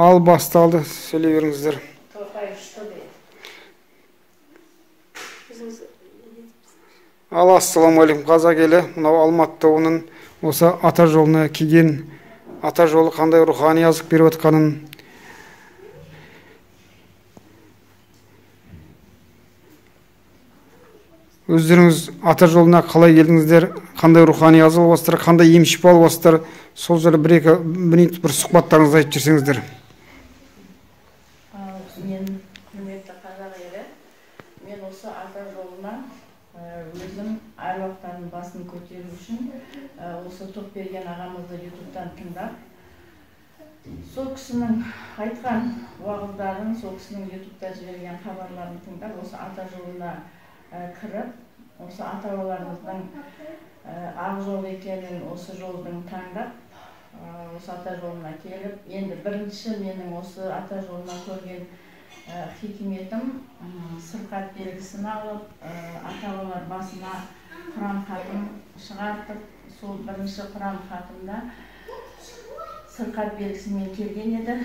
ал басталды сөйлей беріңіздер. Ал ассалаумағалейкум қазақ елі мынау алматы тобының осы ата жолына келген ата жолы қандай рухани азық беріп жатқанын өздеріңіз ата жолына қалай келдіңіздер қандай рухани азық алып қандай ем шипа алып сол жайлы бір екі минут бір сұхбаттарыңызды айтып жіберсеңіздер. Мен құрметті қазақ елі мен осы ата жолына өзім әруақтардың басын көтеру үшін осы тоқберген ағамызды ютубтан тыңдап сол кісінің айтқан уағыздарын сол кісінің ютубта жіберген хабарларын тыңдап осы ата жолына кіріп осы ата бабаларымыздың ақ жол екенін осы жолдың таңдап осы ата жолына келіп енді бірінші менің осы ата жолына көрген хикметім сырқат белгісін алып ә, ата бабалар басына құран хатым шығартып сол бірінші құран хатымда сырқат белгісімен келген еді.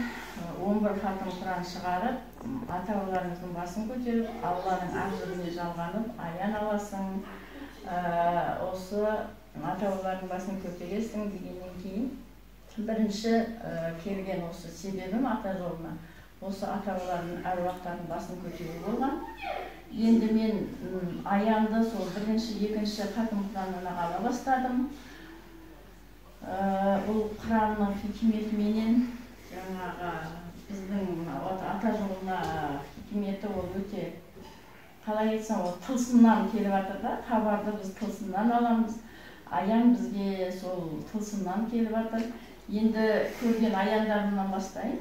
Он бір хатым құран шығарып ата бабаларымыздың басын көтеріп алланың ақ жалғанып аян аласың. Ә, осы ата бабалардың басын көтересің дегеннен кейін бірінші ә, келген осы себебім ата жолына. Осы ата бабалардың әруақтарының басын көтеру болған. Енді мен аянды сол бірінші екінші хатым құраннан ала бастадым. Э, бұл құранның хикметіменен жаңағы біздің ата жолына хикметі ол өте қалай айтсам ол тылсымнан келіп жатыр да. Хабарды біз тылсымнан аламыз. Аян бізге сол тылсымнан келіп жатыр енді көрген аяндарымнан бастайын.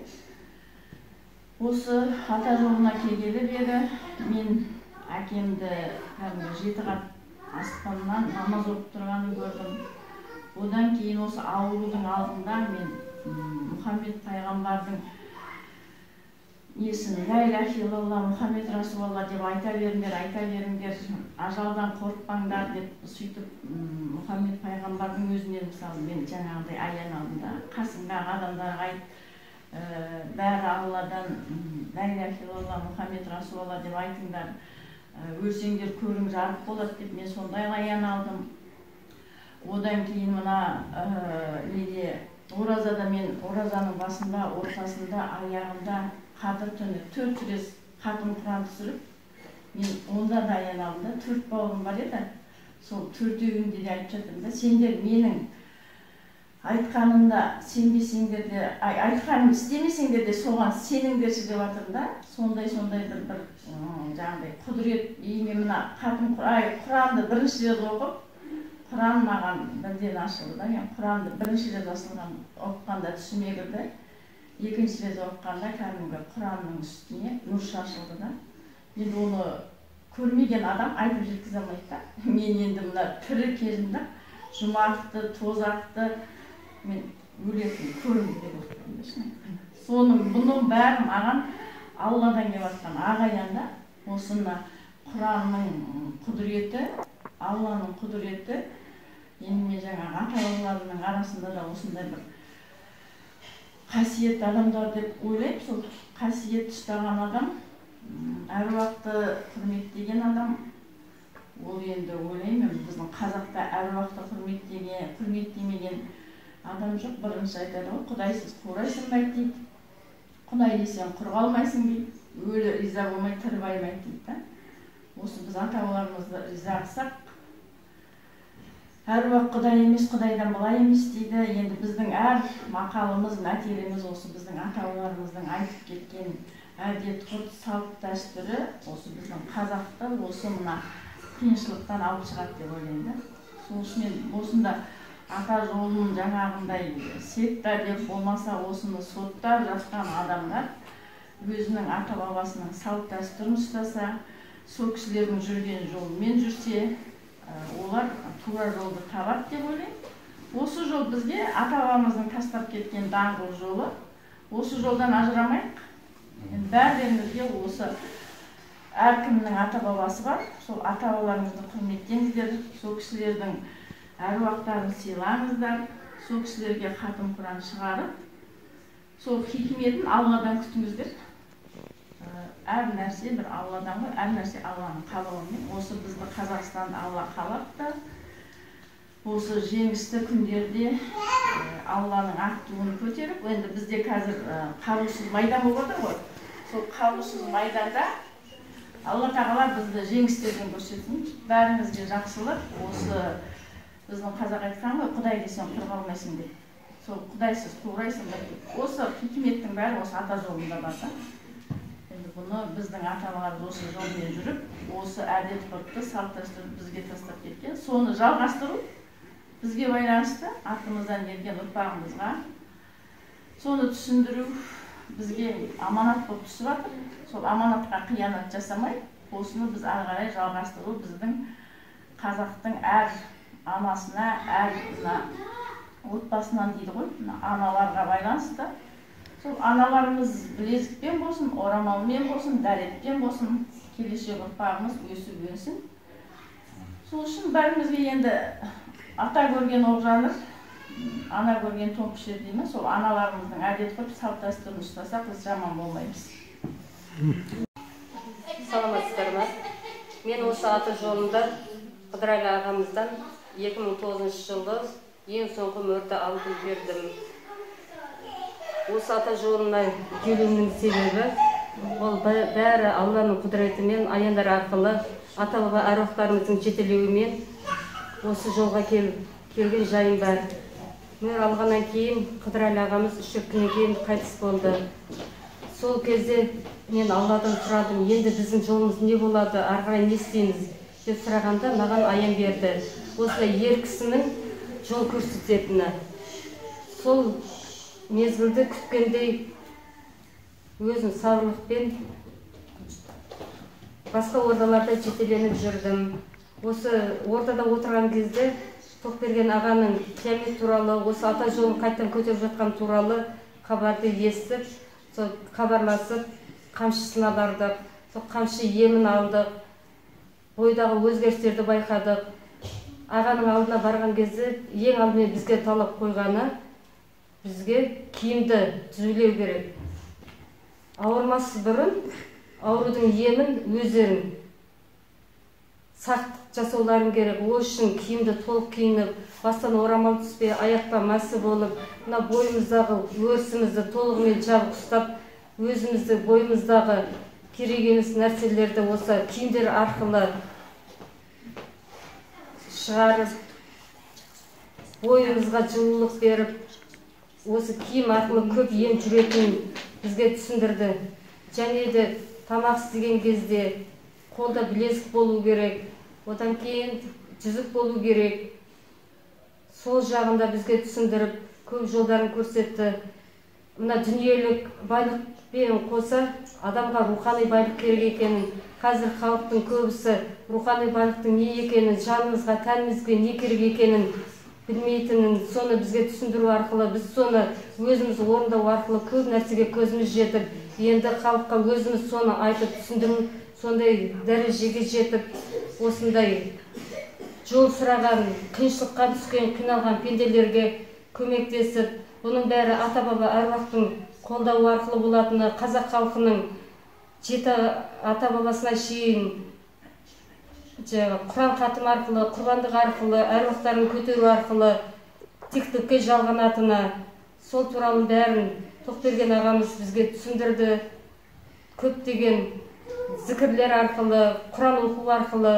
Осы ата жолына келгелі бері мен әкемді кәдімгі жеті қат аспаннан намаз оқып тұрғанын көрдім. Одан кейін осы аурудың алдында мен мұхаммед пайғамбардың несін ля иляха илlalла мұхаммед расулалла деп айта беріңдер айта беріңдер. Ажалдан қорықпаңдар деп сөйтіп мұхаммед пайғамбардың өзінен мысалы мен жаңағыдай аян алдым да қасымдағы адамдарға айт бәрі алладан илlalла мұхаммед расулалла деп айтыңдар. Ә, өлсеңдер көрің жарық болады деп мен сондай аян алдым. Одан кейін мына ә, неде оразада мен оразаның басында ортасында аяғында қадір түні төрт рет хатым құран түсіріп мен онда да алдым да төрт бауырым бар еді. Сол төртеуінде де айтып жатырмын да сендер менің айтқанымда сенбесеңдер де ай, айтқаным істемесеңдер де соған сеніңдерші деп жатырмын да. Сондай сондай бір бір жаңағыдай құдірет и мен мына хатым құранды бірінші рет оқып құран маған бірден ашылды да. Мен құранды бірінші рет ашылған оқығанда түсіме кірді екінші рет оқығанда кәдімгі құранның үстіне нұр шашылды да. Енді оны көрмеген адам айтып жеткізе алмайды да. Мен енді мына тірі кезімде жұмақты тозақты мен өлетін көрмеген соның бұның бәрі маған алладан келіп жатқан ақ аян да осы мына құранның құдіреті алланың құдіреті енді мен жаңағы ата бабаларымның арасында да осындай бір қасиетті адамдар деп ойлаймын сол қасиет ұстаған адам әруақты құрметтеген адам. Ол енді ойлаймын біздің қазақта әруақты құрметтеген құрметтемеген адам жоқ бірінші айтады ғой құдайсыз қурай сынбайды дейді. Құдай десең құр қалмайсың дейді. Өлі риза болмай тірі байымайды дейді да. Осы біз ата бабаларымызды риза қылсақ әруақ құдай емес құдайдан былай емес дейді. Енді біздің әр мақалымыз мәтеліміз осы біздің ата бабаларымыздың айтып кеткен әдет ғұрт салт дәстүрі осы біздің қазақты осы мына қиыншылықтан алып шығады деп ойлаймын да. Сол үшін мен осында ата жолын жаңағындай секта деп болмаса осыны соттап жатқан адамдар өзінің ата бабасының салт дәстүрін ұстаса сол кісілердің жүрген жолымен жүрсе олар тура жолды табады деп ойлаймын. Осы жол бізге ата бабамыздың тастап кеткен даңғыл жолы осы жолдан ажырамайық. Енді бәрімізге осы әркімнің ата бабасы бар. Сол ата бабаларыңызды құрметтеңіздер. Сол кісілердің әруақтарын сыйлаңыздар. Сол кісілерге хатым құран шығарып сол хикметін алладан күтіңіздер. Ә, әр нәрсе бір алладан ғой әр нәрсе алланың қалауымен. Осы бізді қазақстанды алла қалап та осы жеңісті күндерде ә, алланың ақ туын көтеріп енді бізде қазір ә, қарусыз майдан болып жатыр ғой. Сол қарусыз майданда алла тағала бізді жеңістермен көрсетсін. Бәріңізге жақсылық. Осы біздің қазақ айтқан ғой құдай десең құр қалмайсың деп. Сол құдайсыз қурайсың деп. Осы хикметтің бәрі осы ата жолында бар да. Енді бұны біздің ата аналарымыз осы жолмен жүріп осы әдет ғұрыпты салт дәстүрді бізге тастап кеткен соны жалғастыру бізге байланысты артымыздан ерген ұрпағымызға соны түсіндіру бізге аманат болып түсіп жатыр сол аманатқа қиянат жасамай осыны біз ары қарай жалғастыру біздің қазақтың әр анасына әр мына отбасынан дейді ғой мына аналарға байланысты. Сол аналарымыз білезікпен болсын орамалмен болсын дәретпен болсын келешек ұрпағымыз өсіп өнсін. Сол үшін бәрімізге енді ата көрген оқ жаныр ана көрген тон пішер дей сол аналарымыздың әдет ғұрып салт дәстүрін ұстасақ біз жаман болмаймыз. Саламатсыздар ма? Мен осы аты жолында қыдырәлі ағамыздан 2009 жылғы ең соңғы мөрді алып үлгердім. Осы ата жолына келуімнің себебі ол бә- бәрі алланың құдіретімен аяндар арқылы ата баба әруақтарымыздың жетелеуімен осы жолға кел, келген жайым бар. Мөр алғаннан кейін қыдырәлі ағамыз үш төрт күннен кейін қайтыс болды. Сол кезде мен алладан сұрадым енді біздің жолымыз не болады? Ары қарай не істейміз? Деп сұрағанда маған аян берді. Осылай ер кісінің жол көрсететіні. Сол мезгілді күткендей өзім сабырлықпен басқа ордаларда жетеленіп жүрдім. Осы ортада отырған кезде тоқберген ағаның қиямет туралы осы ата жолын қайтадан көтеріп жатқан туралы хабарды естіп сол хабарласып қамшысына бардық. Сол қамшы емін алдық. Бойдағы өзгерістерді байқадық. Ағаның алдына барған кезде ең алдымен бізге талап қойғаны бізге киімді түзулеу керек. Ауырмас бұрын аурудың емін өздерің сақтық жасауларың керек. Ол үшін киімді толық киініп бастан орамал түспей аяққа мәсі болып мына бойымыздағы өрісімізді толығымен жабық ұстап өзімізді бойымыздағы керек емес нәрселерді осы киімдер арқылы шығарып бойымызға жылулық беріп осы киім арқылы көп ем жүретінін бізге түсіндірді. Және де тамақ істеген кезде қолда білезік болу керек одан кейін жүзік болу керек. Сол жағында бізге түсіндіріп көп жолдарын көрсетті. Мына дүниелік байлықпен қоса адамға рухани байлық керек екенін қазір халықтың көбісі рухани байлықтың не екенін жанымызға тәнімізге не керек екенін білмейтінін соны бізге түсіндіру арқылы біз соны өзіміз орындау арқылы көп нәрсеге көзіміз жетіп енді халыққа өзіміз соны айтып түсіндіру сондай дәрежеге жетіп осындай жол сұраған қиыншылыққа түскен қиналған пенделерге көмектесіп бұның бәрі ата баба әруақтың қолдауы арқылы болатыны қазақ халқының жеті ата бабасына шейін жаңағы құран хатым арқылы құрбандық арқылы әруақтарын көтеру арқылы тектілікке жалғанатыны сол туралы бәрін тоқберген ағамыз бізге түсіндірді. Көптеген зікірлер арқылы құран оқу арқылы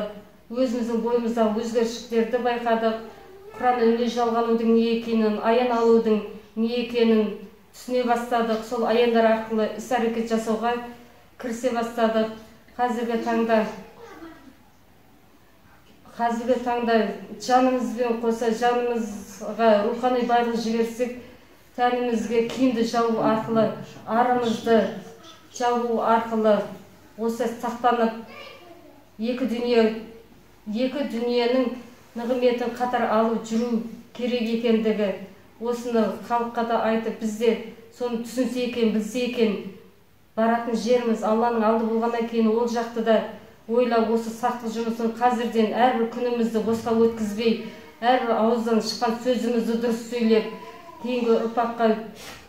өзіміздің бойымыздағы өзгерістіктерді байқадық. Құран үніне жалғанудың не екенін аян алудың не екенін түсіне бастадық. Сол аяндар арқылы іс әрекет жасауға кірісе бастадық. Қазіргі таңда қазіргі таңда жанымызбен қоса жанымызға рухани байлық жіберсек тәнімізге киімді жабу арқылы арымызды жабу арқылы осы сақтанып екі дүние екі дүниенің нығметін қатар алып жүру керек екендігі осыны халыққа да айтып бізде соны түсінсе екен білсе екен баратын жеріміз алланың алды болғаннан кейін ол жақты да ойлап осы сақтық жұмысын қазірден әрбір күнімізді босқа өткізбей әрбір ауыздан шыққан сөзімізді дұрыс сөйлеп кейінгі ұрпаққа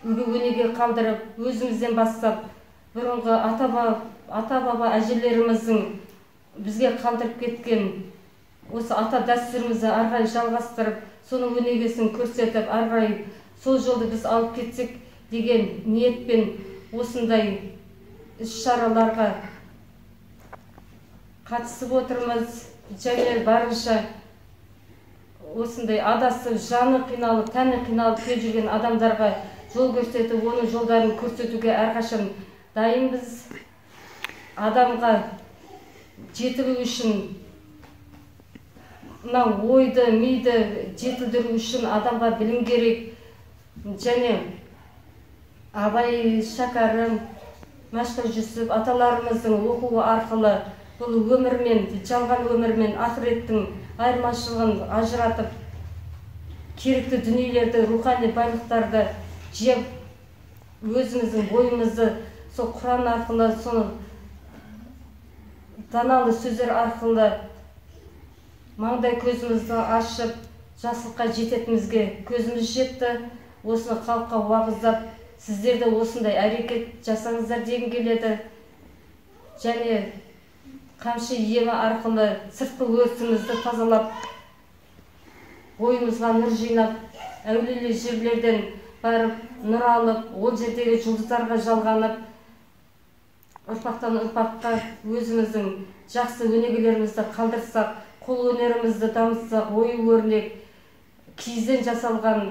үлгі өнеге қалдырып өзімізден бастап бұрынғы ата баба, ата баба әжелеріміздің бізге қалдырып кеткен осы ата дәстүрімізді ары қарай жалғастырып соның өнегесін көрсетіп ары қарай сол жолды біз алып кетсек деген ниетпен осындай іс шараларға қатысып отырмыз. Және барынша осындай адасып жаны қиналып тәні қиналып келе жүрген адамдарға жол көрсетіп оның жолдарын көрсетуге әрқашан дайынбыз. Адамға жетілу үшін мынау ойды миды жетілдіру үшін адамға білім керек. Және абай шәкәрім мәшһүр жүсіп аталарымыздың оқуы арқылы бұл өмірмен жалған өмір мен ақыреттің айырмашылығын ажыратып керекті дүниелерді рухани байлықтарды жеп өзіміздің бойымызды сол құран арқылы соны даналы сөздер арқылы маңдай көзімізді ашып жақсылыққа жететінімізге көзіміз жетті. Осыны халыққа уағыздап сіздер де осындай әрекет жасаңыздар дегім келеді. Және қамшы емі арқылы сыртқы өртімізді тазалап бойымызға нұр жинап әулиелі жерлерден барып нұр алып ол жердегі жұлдыздарға жалғанып ұрпақтан ұрпаққа өзіміздің жақсы өнегелерімізді қалдырсақ қол өнерімізді дамытсақ ою өрнек киізден жасалған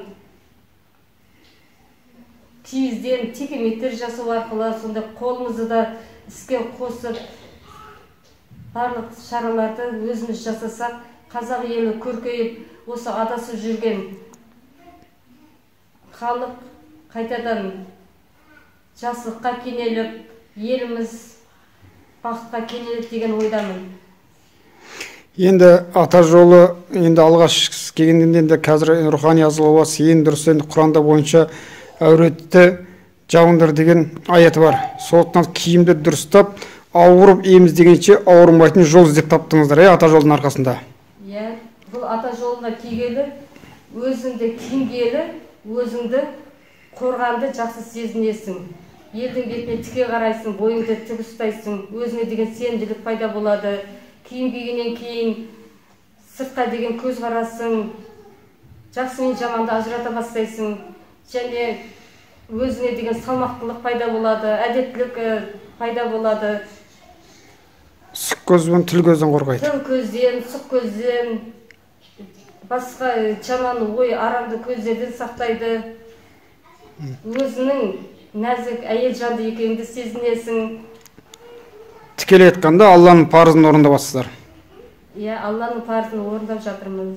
киізден текеметтер жасау арқылы сондай қолымызды да іске қосып барлық шараларды өзіміз жасасақ қазақ елі көркейіп осы адасып жүрген халық қайтадан жақсылыққа кенеліп еліміз бақытқа кенеледі деген ойдамын. Енді ата жолы енді алғаш келгенде енді қазір рухани азылбас ең дұрыс енді құранда бойынша әуретті жауыңдар деген аяты бар. Сондықтан киімді дұрыстап ауырып ем іздегенше ауырмайтын жол іздеп таптыңыздар иә ата жолдың арқасында? Иә бұл ата жолына кигелі өзіңді киінгелі өзіңді қорғанды жақсы сезінесің. Елдің бетіне тіке қарайсың бойыңды тік ұстайсың өзіңе деген сенімділік пайда болады. Киім кигеннен кейін сыртқа деген көзқарасың жақсы мен жаманды ажырата бастайсың және өзіңе деген салмақтылық пайда болады әдептілік пайда болады. Сұқ көз бен тіл көзден қорғайды. Тіл көзден сұқ көзден басқа жаман ой арамды көздерден сақтайды. Өзінің нәзік әйел жанды екеніңді сезінесің. Тікелей айтқанда алланың парызын орындап иә алланың парызын орындап жатырмыз.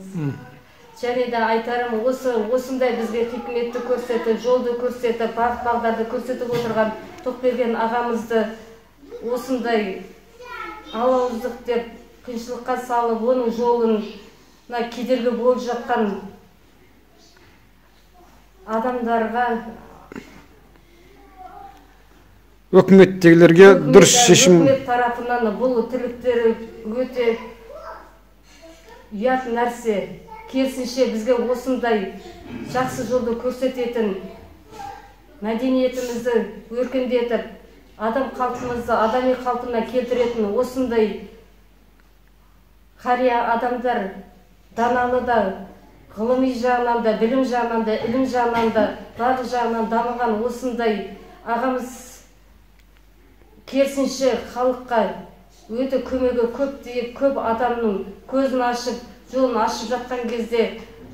Және де айтарым осы осындай бізге хикметті көрсетіп жолды көрсетіп бағыт бағдарды көрсетіп отырған тоқберген ағамызды осындай алауыздық деп қиыншылыққа салып оның жолына кедергі болып жатқан адамдарға өкіметтегілерге дұрыс шешім үкімет тарапынан бұл тірліктері өте ұят нәрсе. Керісінше бізге осындай жақсы жолды көрсететін мәдениетімізді өркендетіп адам қалпымызды адами қалпына келтіретін осындай қария адамдар даналы да ғылыми жағынан да білім жағынан да ілім жағынан да барлық жағынан дамыған осындай ағамыз керісінше халыққа өте көмегі көп тиіп көп адамның көзін ашып жолын ашып жатқан кезде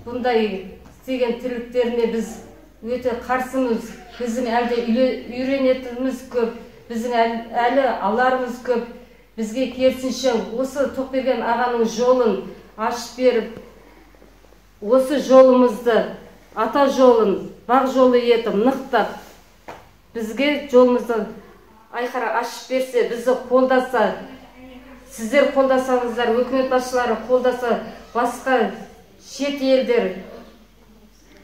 бұндай істеген тірліктеріне біз өте қарсымыз. Біздің әлде үйренетініміз көп біздің әлі аларымыз көп. Бізге керісінше осы тоқберген ағаның жолын ашып беріп осы жолымызды ата жолын бақ жолы етіп нықтап бізге жолымызды айқара ашып берсе бізді қолдаса сіздер қолдасаңыздар өкімет басшылары қолдаса басқа шет елдер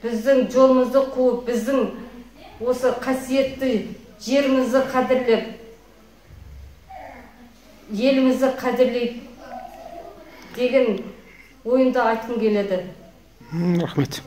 біздің жолымызды қуып біздің осы қасиетті жерімізді қадірлеп елімізді қадірлейді деген ойымды айтқым келеді. Рахмет.